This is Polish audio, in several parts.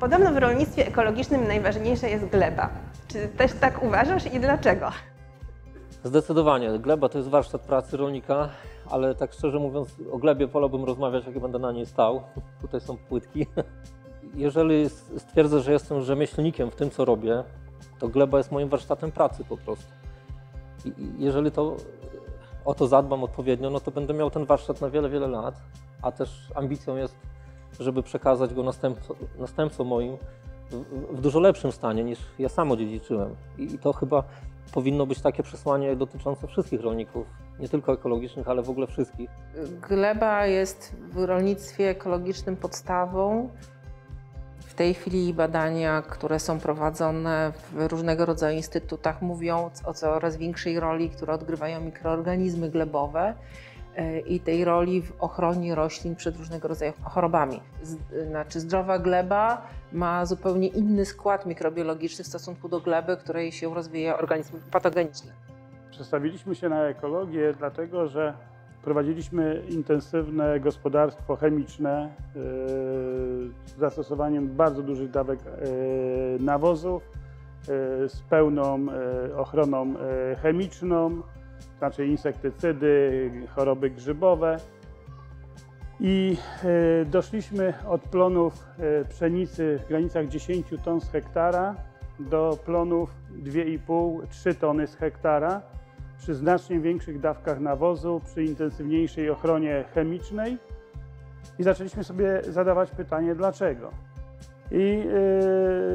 Podobno w rolnictwie ekologicznym najważniejsza jest gleba. Czy też tak uważasz i dlaczego? Zdecydowanie. Gleba to jest warsztat pracy rolnika, ale tak szczerze mówiąc, o glebie wolałbym rozmawiać, jak będę na niej stał. Tutaj są płytki. Jeżeli stwierdzę, że jestem rzemieślnikiem w tym, co robię, to gleba jest moim warsztatem pracy po prostu. I jeżeli to o to zadbam odpowiednio, no to będę miał ten warsztat na wiele, wiele lat, a też ambicją jest, żeby przekazać go następco, następcom moim w, w dużo lepszym stanie niż ja sam odziedziczyłem. I to chyba powinno być takie przesłanie dotyczące wszystkich rolników, nie tylko ekologicznych, ale w ogóle wszystkich. Gleba jest w rolnictwie ekologicznym podstawą. W tej chwili badania, które są prowadzone w różnego rodzaju instytutach, mówią o coraz większej roli, które odgrywają mikroorganizmy glebowe i tej roli w ochronie roślin przed różnego rodzaju chorobami. Znaczy zdrowa gleba ma zupełnie inny skład mikrobiologiczny w stosunku do gleby, której się rozwija organizm patogeniczny. Przestawiliśmy się na ekologię dlatego, że prowadziliśmy intensywne gospodarstwo chemiczne yy, z zastosowaniem bardzo dużych dawek yy, nawozów, z pełną ochroną chemiczną, znaczy insektycydy, choroby grzybowe. I e, doszliśmy od plonów e, pszenicy w granicach 10 ton z hektara do plonów 2,5-3 tony z hektara przy znacznie większych dawkach nawozu, przy intensywniejszej ochronie chemicznej. I zaczęliśmy sobie zadawać pytanie, dlaczego. I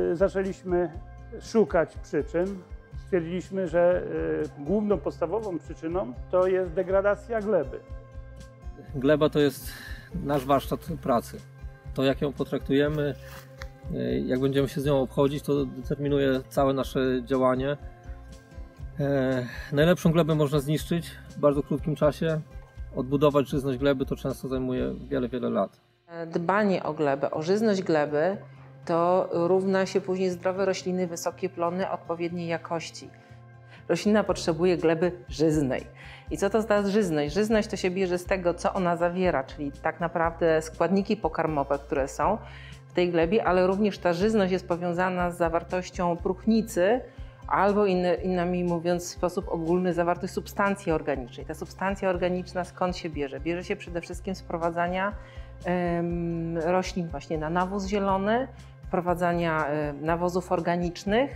yy, zaczęliśmy szukać przyczyn stwierdziliśmy, że y, główną podstawową przyczyną to jest degradacja gleby. Gleba to jest nasz warsztat pracy. To jak ją potraktujemy, y, jak będziemy się z nią obchodzić, to determinuje całe nasze działanie. E, najlepszą glebę można zniszczyć w bardzo krótkim czasie. Odbudować żyzność gleby to często zajmuje wiele, wiele lat. Dbanie o glebę, o żyzność gleby to równa się później zdrowe rośliny, wysokie plony odpowiedniej jakości. Roślina potrzebuje gleby żyznej. I co to znaczy żyzność? Żyzność to się bierze z tego, co ona zawiera, czyli tak naprawdę składniki pokarmowe, które są w tej glebie, ale również ta żyzność jest powiązana z zawartością próchnicy, albo inny, innymi mówiąc w sposób ogólny zawartość substancji organicznej. Ta substancja organiczna skąd się bierze? Bierze się przede wszystkim z prowadzenia roślin właśnie na nawóz zielony, wprowadzania y, nawozów organicznych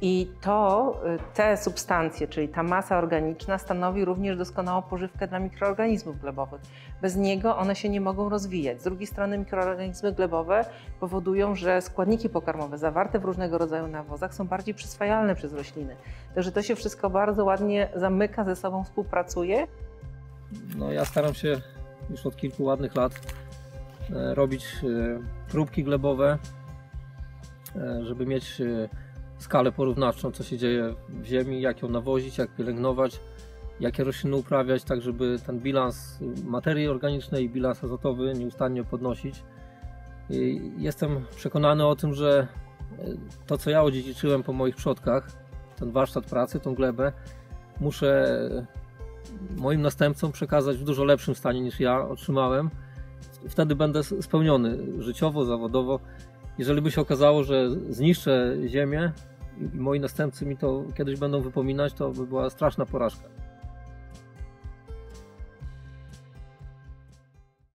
i to, y, te substancje, czyli ta masa organiczna stanowi również doskonałą pożywkę dla mikroorganizmów glebowych. Bez niego one się nie mogą rozwijać. Z drugiej strony mikroorganizmy glebowe powodują, że składniki pokarmowe zawarte w różnego rodzaju nawozach są bardziej przyswajalne przez rośliny. Także to się wszystko bardzo ładnie zamyka, ze sobą współpracuje. No, ja staram się już od kilku ładnych lat e, robić e, próbki glebowe żeby mieć e, skalę porównawczą, co się dzieje w ziemi, jak ją nawozić, jak pielęgnować, jakie rośliny uprawiać, tak żeby ten bilans materii organicznej i bilans azotowy nieustannie podnosić. I jestem przekonany o tym, że e, to, co ja odziedziczyłem po moich przodkach, ten warsztat pracy, tą glebę, muszę moim następcom przekazać w dużo lepszym stanie niż ja otrzymałem. Wtedy będę spełniony życiowo, zawodowo jeżeli by się okazało, że zniszczę Ziemię i moi następcy mi to kiedyś będą wypominać, to by była straszna porażka.